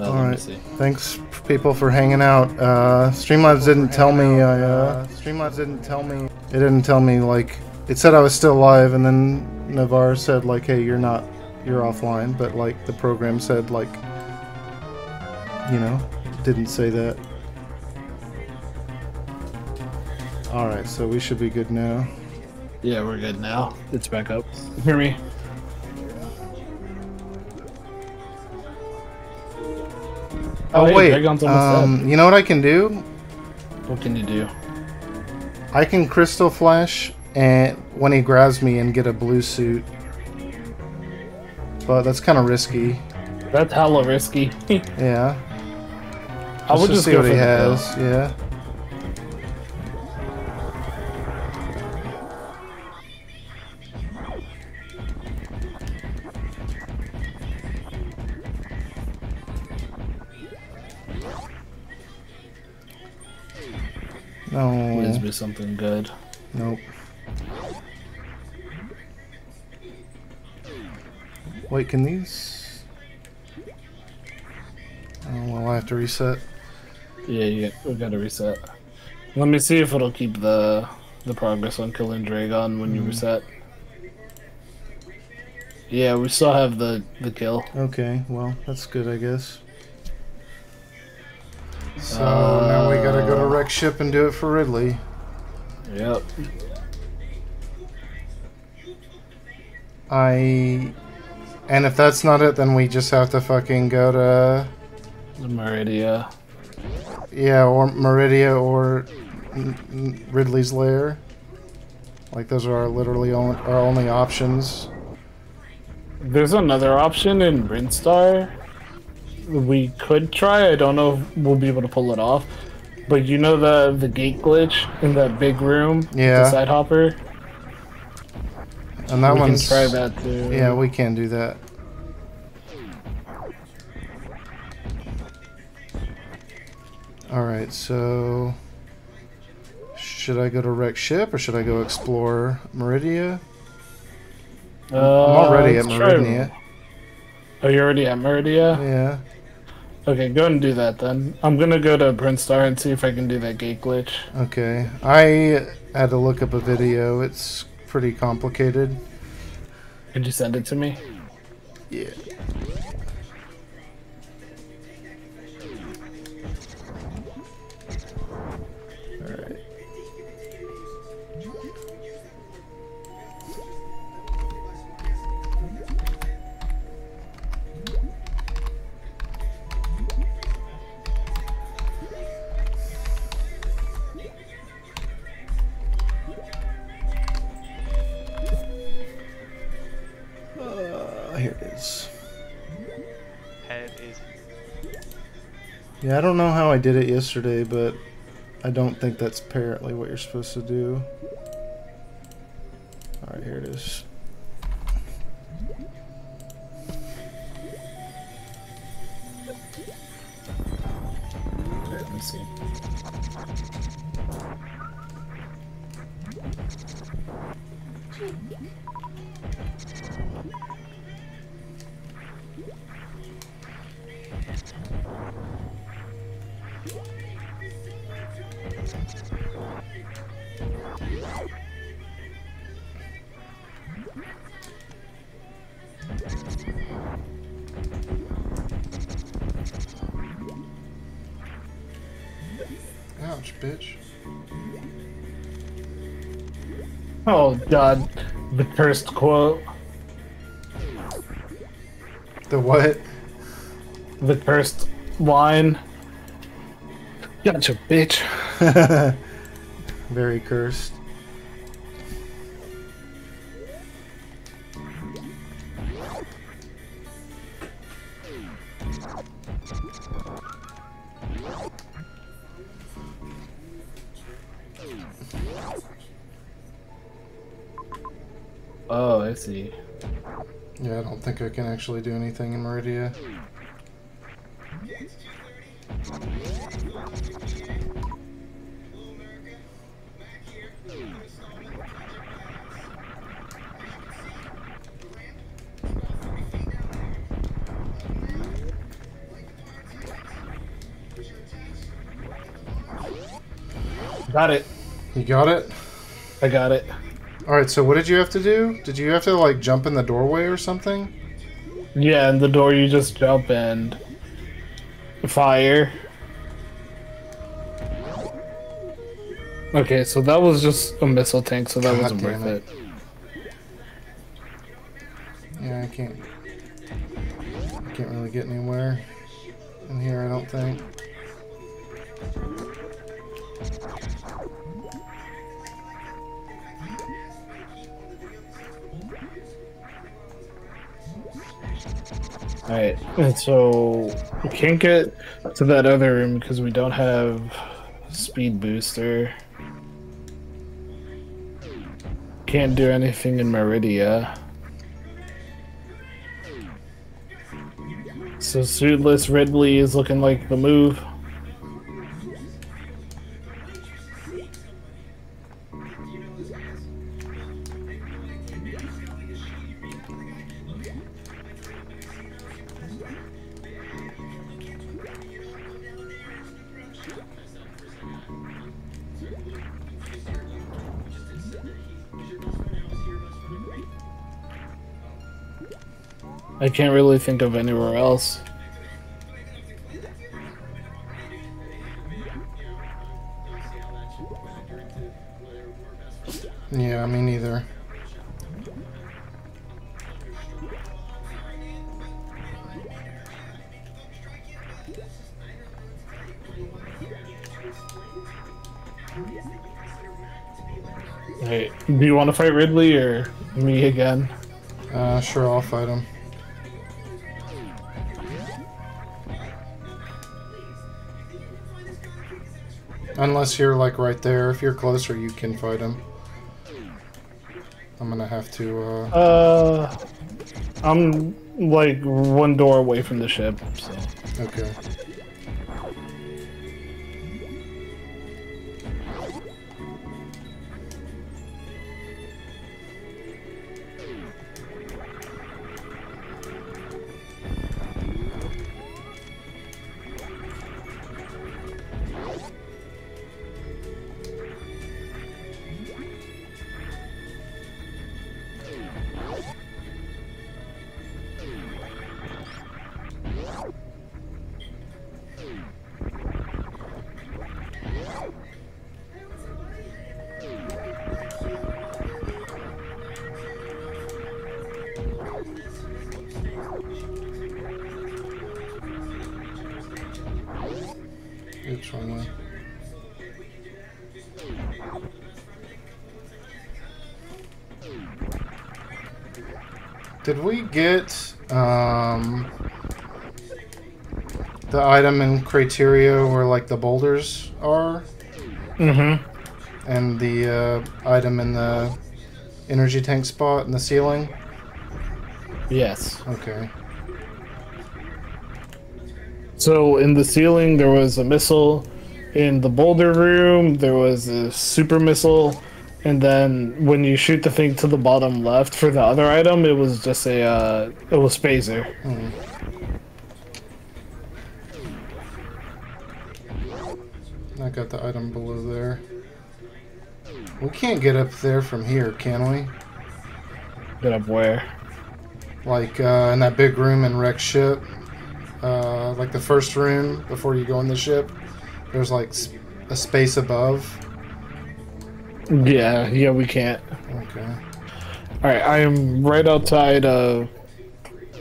All right. Thanks, people, for hanging out. Uh, Streamlabs didn't tell me. I, uh, Streamlabs didn't tell me. It didn't tell me like. It said I was still live, and then Navarre said like, "Hey, you're not. You're offline." But like the program said like, you know, didn't say that. All right, so we should be good now. Yeah, we're good now. It's back up. Hear me? Oh, hey, wait, Draygon's almost um, you know what I can do? What can you do? I can crystal flash and when he grabs me and get a blue suit. But that's kind of risky. That's hella risky. Yeah. I would Let's just see go what for he the kill. has. Yeah. Something good. Nope. Wait, can these? Oh well, I have to reset. Yeah, you we gotta reset. Let me see if it'll keep the the progress on killing Draygon when Hmm. you reset. Yeah, we still have the the kill. Okay, well, that's good, I guess. So now we gotta go to Uh, wreck ship and do it for Ridley. Yep. I. And if that's not it, then we just have to fucking go to. The Maridia. Yeah, or Maridia or Ridley's Lair. Like, those are our literally only, our only options. There's another option in Brinstar. We could try. I don't know if we'll be able to pull it off. But you know the the gate glitch in that big room? Yeah. The side hopper? And that we one's. can try that too. Yeah, we can do that. Alright, so. Should I go to wreck ship or should I go explore Maridia? Uh, I'm already at try- Maridia. Oh, you're already at Maridia? Yeah. Okay, go and do that then. I'm gonna go to Brinstar and see if I can do that gate glitch. Okay. I had to look up a video. It's pretty complicated. Could you send it to me? Yeah. Yeah, I don't know how I did it yesterday, but I don't think that's apparently what you're supposed to do. Alright, here it is. Ouch, bitch. Oh god, the cursed quote. The what? The cursed line. Gotcha, bitch. Very cursed. Oh, I see. Yeah, I don't think I can actually do anything in Maridia. Got it. You got it? I got it. Alright, so what did you have to do? Did you have to, like, jump in the doorway or something? Yeah, and the door you just jump and fire. Okay, so that was just a missile tank, so that God wasn't worth it. it. Yeah, I can't. I can't really get anywhere in here, I don't think. Alright, and so we can't get to that other room because we don't have speed booster. Can't do anything in Maridia. So suitless Ridley is looking like the move. Can't really think of anywhere else. Yeah, me neither. Hey, do you want to fight Ridley or me again? Uh, sure, I'll fight him. Unless you're like right there. If you're closer, you can fight him. I'm gonna have to, uh... Uh, I'm like one door away from the ship, so. Okay. Did we get um, the item in Crateria where like the boulders are, Mm-hmm. and the uh, item in the energy tank spot in the ceiling? Yes. Okay. So in the ceiling there was a missile. In the boulder room there was a super missile. And then when you shoot the thing to the bottom left for the other item, it was just a uh, it was Spazer. Hmm. I got the item below there. We can't get up there from here, can we? Get up where? Like uh, in that big room in Wreck ship, uh, like the first room before you go in the ship. There's like a space above. Yeah, yeah, we can't. Okay. All right, I am right outside of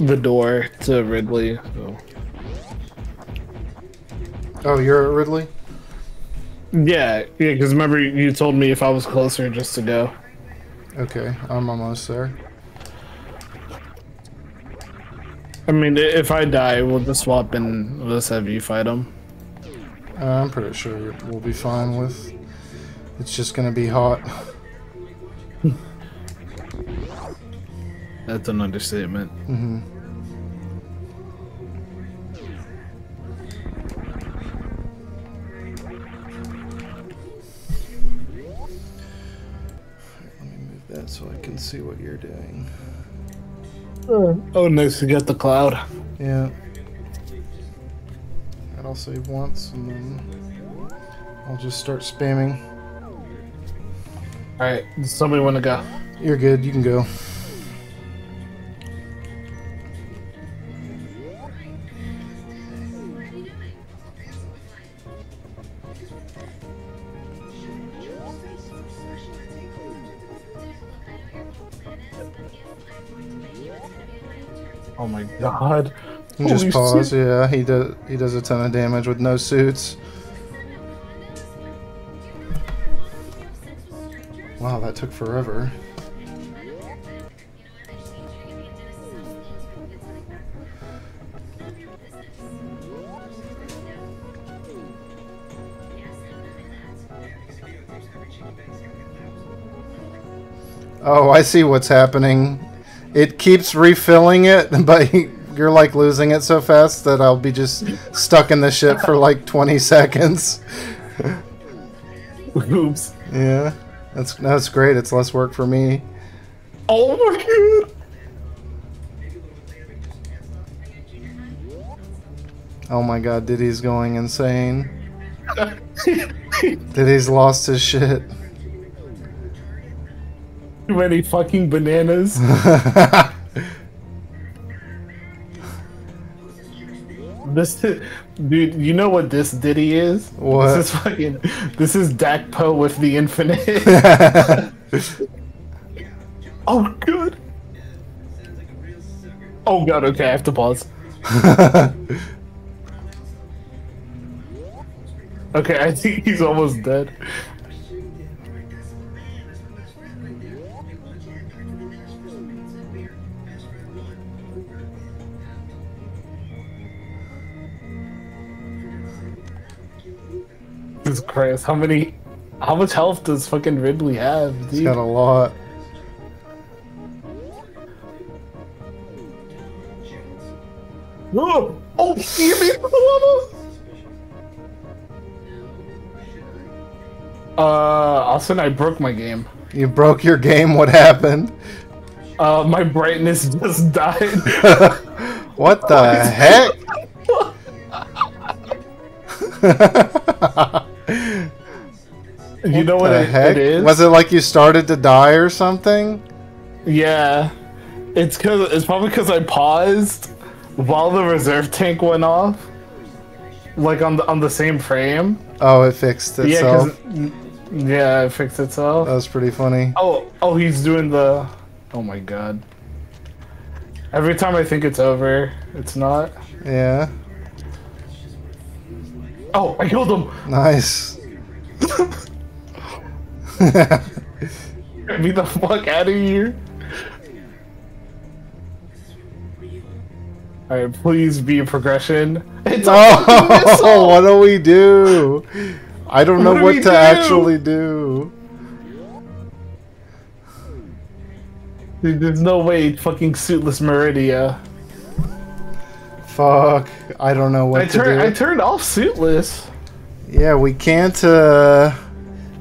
the door to Ridley. So. Oh, you're at Ridley. Yeah, yeah, because remember you told me if I was closer just to go. Okay, I'm almost there. I mean, if I die, we'll just swap and we'll just have you fight him. Uh, I'm pretty sure we'll be fine with. It's just gonna be hot. That's an understatement. Mm -hmm. Let me move that so I can see what you're doing. Oh, nice to get the cloud. Yeah. And I'll save once and then I'll just start spamming. Alright, does somebody want to go? You're good. You can go. Oh my god. Just Holy pause. shit. Yeah, he does. He does a ton of damage with no suits. Wow, that took forever. Oh, I see what's happening. It keeps refilling it, but you're like losing it so fast that I'll be just stuck in the ship for like 20 seconds. Oops. Yeah, that's that's great. It's less work for me. Oh my god. Oh my god, Diddy's going insane. Diddy's lost his shit. Too many fucking bananas. This, dude, you know what this Diddy is? What? This is fucking. This is Dak Poe with the infinite. oh, good. Oh god. Okay, I have to pause. Okay, I think he's almost dead. Jesus Christ, how many how much health does fucking Ridley have, He's dude? got a lot. Oh, oh, give me the Uh, Austin, I broke my game. You broke your game. What happened? Uh, my brightness just died. What the heck? You know what the it, heck? it is? Was it like you started to die or something? Yeah, it's cause it's probably because I paused while the reserve tank went off, like on the on the same frame. Oh, it fixed Yeah, yeah, it fixed itself. that was pretty funny. Oh, oh, he's doing the. Oh my god. Every time I think it's over, it's not. Yeah, Oh, I killed him! nice. Get me the fuck out of here! Alright, please be a progression. It's Oh, missile! what do we do? I don't know What do what to do? actually do. Dude, There's no way fucking suitless Maridia. Fuck, I don't know what I to turned do. I turned off suitless. Yeah, we can't. uh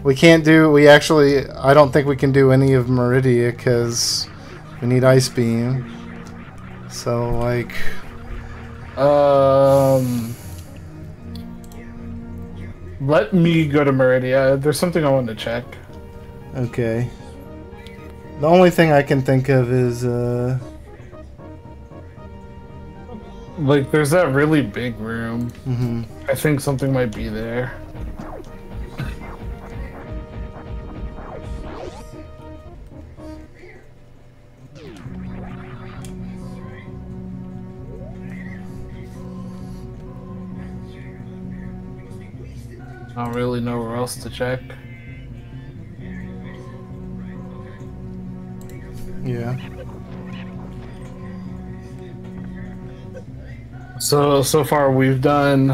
We can't do. We actually. I don't think we can do any of Maridia because we need Ice Beam. So like, Um Let me go to Maridia. There's something I want to check. okay. The only thing I can think of is uh Like there's that really big room. mhm. I think something might be there. I don't really know where else to check. yeah. So so far we've done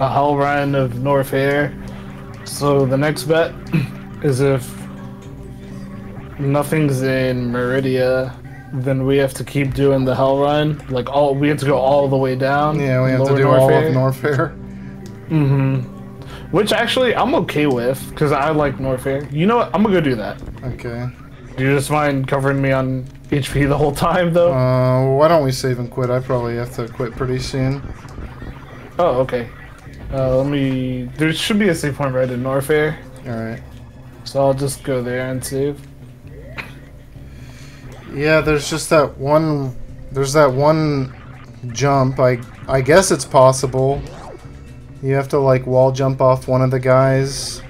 a hell run of Norfair. So the next bet is if nothing's in Maridia, then we have to keep doing the hell run. Like all we have to go all the way down. Yeah, we have to do all of Norfair. Norfair. Mm-hmm. Which actually I'm okay with because I like Norfair. You know what? I'm gonna go do that. Okay. Do you just mind covering me on HP the whole time though? Uh, why don't we save and quit? I probably have to quit pretty soon. oh, okay. Uh, let me. There should be a save point right in Norfair. All right. So I'll just go there and save. Yeah, there's just that one. There's that one jump. I I guess it's possible. You have to like wall jump off one of the guys,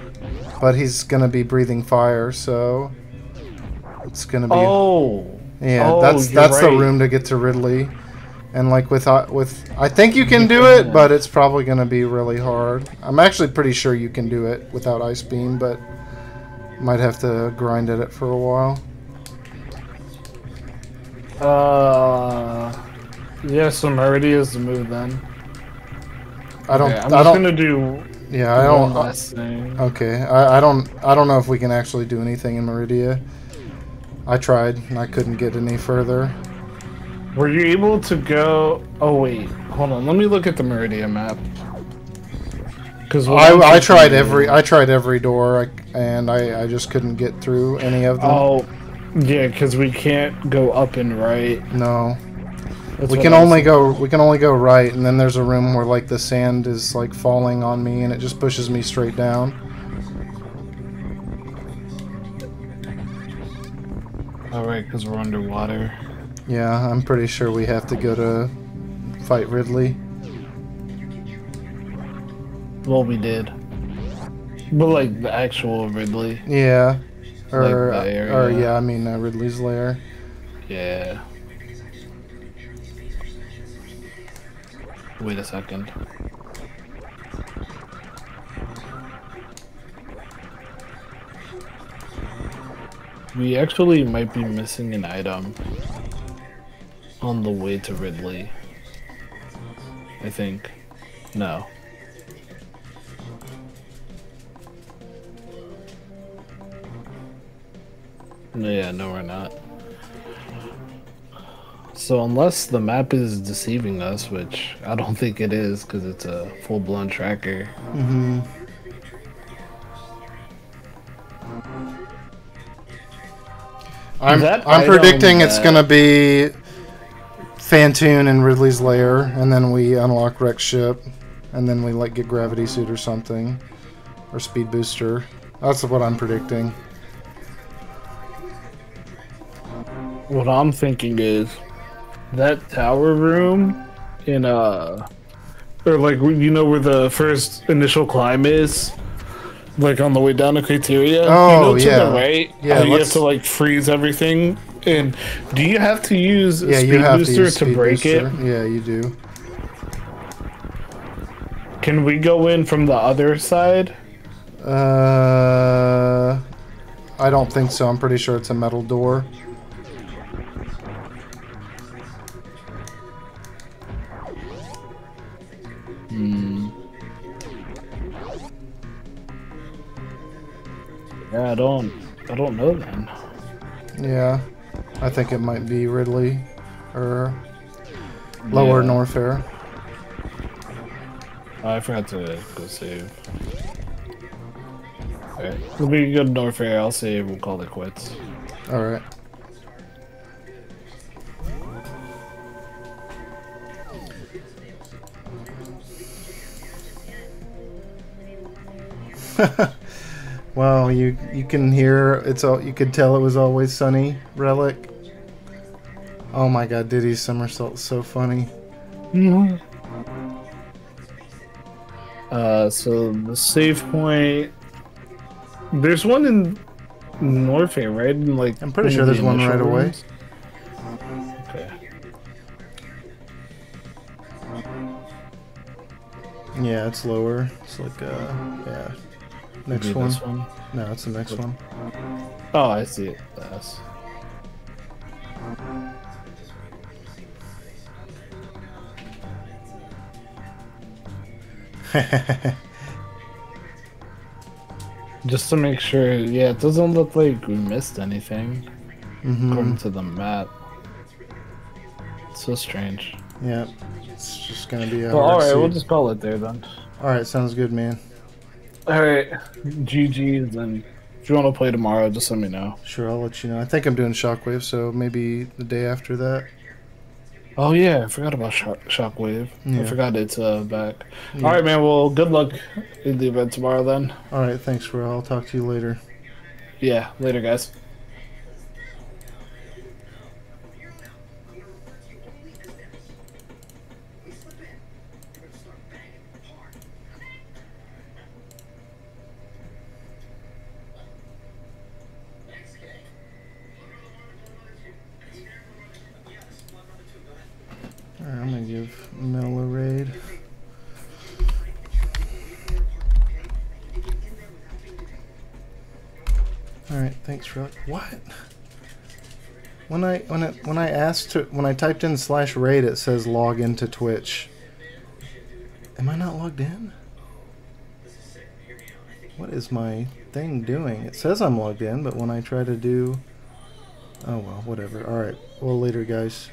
but he's gonna be breathing fire, so it's gonna be. Oh. Yeah, oh, that's that's the room to get to Ridley. And like with uh, with, I think you can do it, but it's probably gonna be really hard. I'm actually pretty sure you can do it without ice beam, but might have to grind at it for a while. Uh. Yeah, so Maridia is the move then. I don't. Okay, I'm I just don't. gonna do Yeah, I don't. Okay, I, I don't. I don't know if we can actually do anything in Maridia. I tried and I couldn't get any further. Were you able to go? Oh wait, hold on. Let me look at the Maridia map. Because I, I tried every. I tried every door, I, and I, I just couldn't get through any of them. Oh, yeah, because we can't go up and right. No, That's we can I was- only go. We can only go right, and then there's a room where like the sand is like falling on me, and it just pushes me straight down. Right, because we're underwater. Yeah, I'm pretty sure we have to go to fight Ridley. Well, we did. But like the actual Ridley. Yeah, or Like or yeah, I mean uh, Ridley's lair. Yeah. Wait a second. We actually might be missing an item on the way to Ridley. I think. No. No, yeah, no, we're not. So unless the map is deceiving us, which I don't think it is, because it's a full-blown tracker. hmm I'm That I'm predicting it's that- gonna be Phantoon and Ridley's lair, and then we unlock Wreck ship, and then we like get gravity suit or something, or speed booster. That's what I'm predicting. What I'm thinking is that tower room in uh, or like you know where the first initial climb is, like on the way down to Crateria. Oh, you know, to yeah. the right. Yeah, you have to like freeze everything. And do you have to use a Yeah, speed booster to use to speed break booster. it? Yeah, you do. Can we go in from the other side? Uh, I don't think so. I'm pretty sure it's a metal door. I don't. I don't know then. Yeah, I think it might be Ridley or Lower Yeah. Norfair. Oh, I forgot to go save. Alright. Let me go to Norfair, I'll save, we'll call it quits. All right. well, you you can hear it's all you could tell it was always sunny. Relic. Oh my God, Diddy's somersault so funny. Uh, so the save point. There's one in Norfair, right? In, like I'm pretty sure of the there's one right away. Okay. Yeah, it's lower. It's like uh, yeah. Next one. One. No, it's the next one. Oh, I see it. Yes. Just to make sure, yeah, it doesn't look like we missed anything hmm according to the map. So strange. Yeah, it's just gonna be a. Well, all right, we'll just call it there then. All right, sounds good, man. All right, GG's, and if you want to play tomorrow, just let me know. Sure, I'll let you know. I think I'm doing Shockwave, so maybe the day after that. Oh yeah, I forgot about Shock- Shockwave. I forgot it's uh, back. Yeah. All right, man. Well, good luck in the event tomorrow then. All right, thanks, bro. I'll talk to you later. Yeah, later, guys. Thanks. What? When I when I when I asked to when I typed in slash raid it says log into Twitch. Am I not logged in? What is my thing doing? It says I'm logged in, but when I try to do Oh well, whatever. Alright. Well later guys.